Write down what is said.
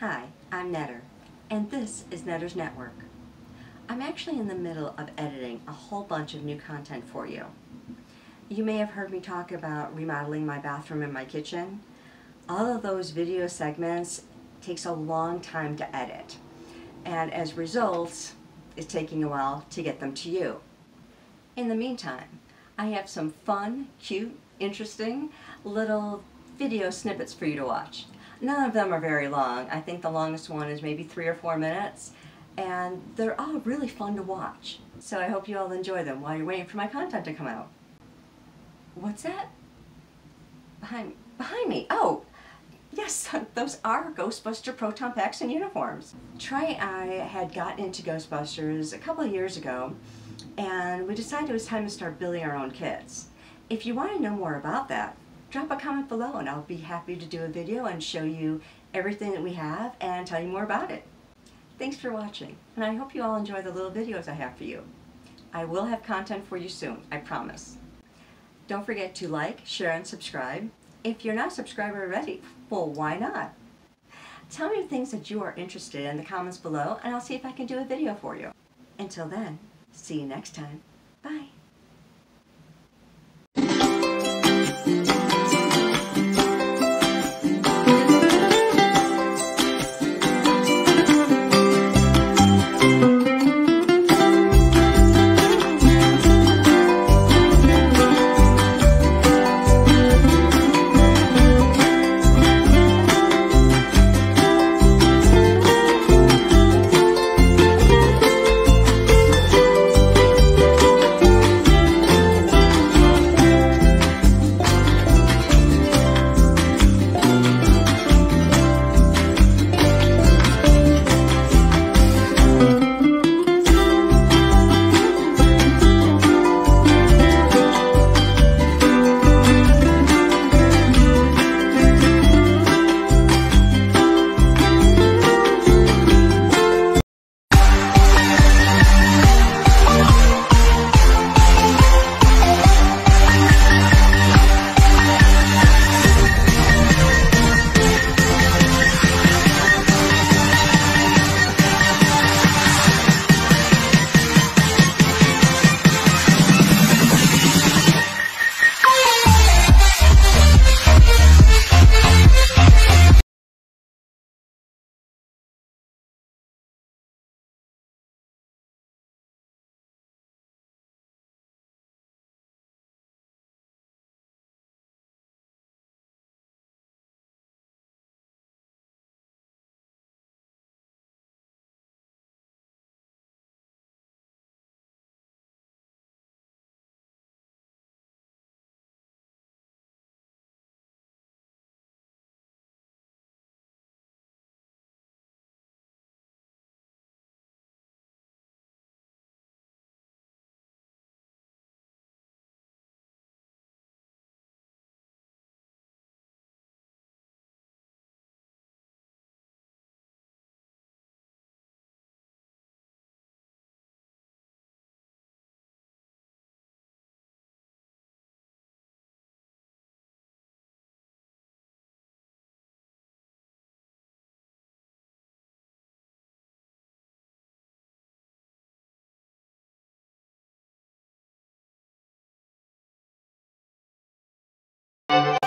Hi, I'm Netter, and this is Netter's Network. I'm actually in the middle of editing a whole bunch of new content for you. You may have heard me talk about remodeling my bathroom and my kitchen. All of those video segments takes a long time to edit, and as a result, it's taking a while to get them to you. In the meantime, I have some fun, cute, interesting little video snippets for you to watch. None of them are very long. I think the longest one is maybe three or four minutes. And they're all really fun to watch. So I hope you all enjoy them while you're waiting for my content to come out. What's that? Behind, behind me. Oh, yes, those are Ghostbuster proton packs and uniforms. Trey and I had gotten into Ghostbusters a couple of years ago and we decided it was time to start building our own kits. If you want to know more about that, drop a comment below and I'll be happy to do a video and show you everything that we have and tell you more about it. Thanks for watching, and I hope you all enjoy the little videos I have for you. I will have content for you soon, I promise. Don't forget to like, share, and subscribe. If you're not a subscriber already, well, why not? Tell me the things that you are interested in in the comments below, and I'll see if I can do a video for you. Until then, see you next time. Bye. you